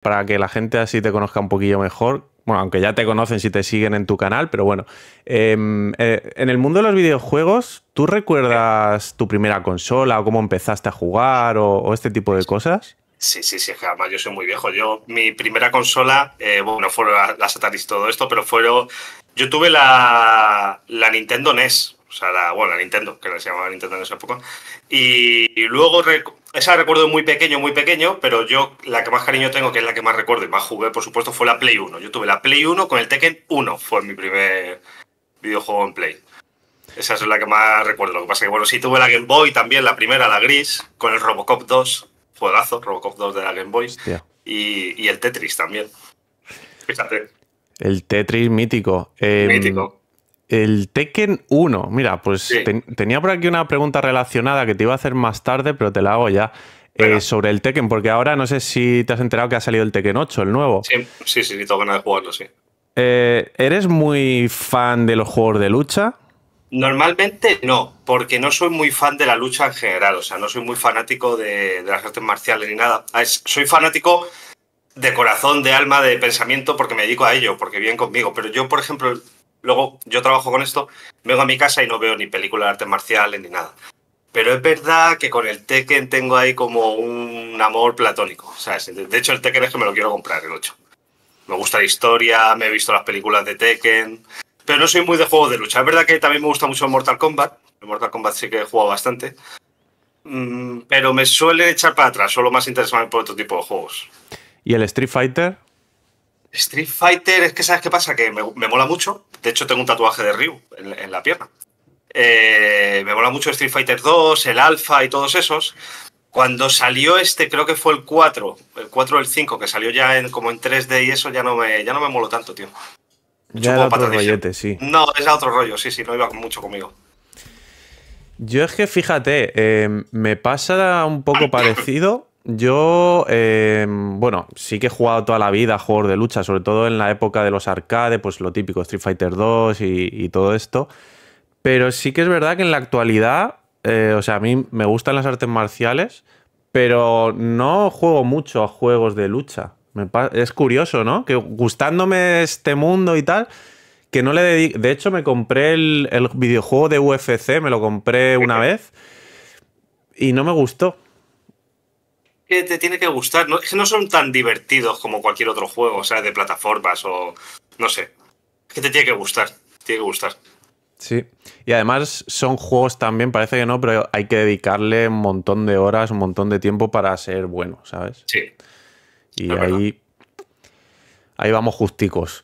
para que la gente así te conozca un poquillo mejor. Bueno, aunque ya te conocen si te siguen en tu canal, pero bueno. Em, eh, en el mundo de los videojuegos, ¿tú recuerdas tu primera consola o cómo empezaste a jugar o, este tipo de cosas? Sí, sí, sí, además yo soy muy viejo. Yo, mi primera consola, eh, bueno, fueron las Ataris todo esto, pero fueron. Yo tuve la, la Nintendo NES, o sea, la, bueno, la Nintendo, que se llamaba Nintendo en esa época. Y, y luego esa recuerdo muy pequeño, muy pequeño, pero yo la que más cariño tengo, que es la que más recuerdo y más jugué, por supuesto, fue la Play 1. Yo tuve la Play 1 con el Tekken 1, fue mi primer videojuego en Play. Esa es la que más recuerdo. Lo que pasa es que, bueno, sí tuve la Game Boy también, la primera, la gris, con el Robocop 2, juegazo, Robocop 2 de la Game Boy. Y, y, el Tetris también. Fíjate. El Tetris mítico. Em, mítico. El Tekken 1, mira, pues tenía por aquí una pregunta relacionada que te iba a hacer más tarde, pero te la hago ya. Eh, sobre el Tekken, porque ahora no sé si te has enterado que ha salido el Tekken 8, el nuevo. Sí, sí, sí, tengo ganas de jugarlo, sí. Eh, ¿Eres muy fan de los juegos de lucha? Normalmente no, porque no soy muy fan de la lucha en general, o sea, no soy muy fanático de, de las artes marciales ni nada. Soy fanático de corazón, de alma, de pensamiento, porque me dedico a ello, porque vienen conmigo. Pero yo, por ejemplo, luego yo trabajo con esto, vengo a mi casa y no veo ni películas de artes marciales ni nada. Pero es verdad que con el Tekken tengo ahí como un amor platónico. ¿sabes? De hecho, el Tekken es que me lo quiero comprar, el 8. Me gusta la historia, me he visto las películas de Tekken. Pero no soy muy de juegos de lucha. Es verdad que también me gusta mucho el Mortal Kombat. El Mortal Kombat sí que he jugado bastante. Mm, pero me suele echar para atrás, solo más interesante por otro tipo de juegos. ¿Y el Street Fighter? Street Fighter, es que sabes qué pasa, que me, mola mucho. De hecho, tengo un tatuaje de Ryu en, la pierna. Eh, me mola mucho Street Fighter 2, el Alpha y todos esos. Cuando salió este, creo que fue el 4, el 4 o el 5, que salió ya en, como en 3D y eso, ya no me, ya no me moló tanto, tío. Ya era otro rollete, sí. No, es otro rollo, sí, sí, no iba mucho conmigo. Yo es que fíjate, eh, me pasa un poco parecido yo, em, bueno, sí que he jugado toda la vida a juegos de lucha, sobre todo en la época de los arcade, pues lo típico, Street Fighter 2 y, todo esto. Pero sí que es verdad que en la actualidad, eh, o sea, a mí me gustan las artes marciales, pero no juego mucho a juegos de lucha. es curioso, ¿no? Que gustándome este mundo y tal, que no le dedico. De hecho, me compré el, el videojuego de UFC, me lo compré una vez y no me gustó que te tiene que gustar. No, es que no son tan divertidos como cualquier otro juego, o sea, de plataformas o. No sé. Es que te tiene que gustar. tiene que gustar. Sí. Y además son juegos también, parece que no, pero hay que dedicarle un montón de horas, un montón de tiempo para ser bueno, ¿sabes? Sí. Y ahí. Ahí vamos justicos.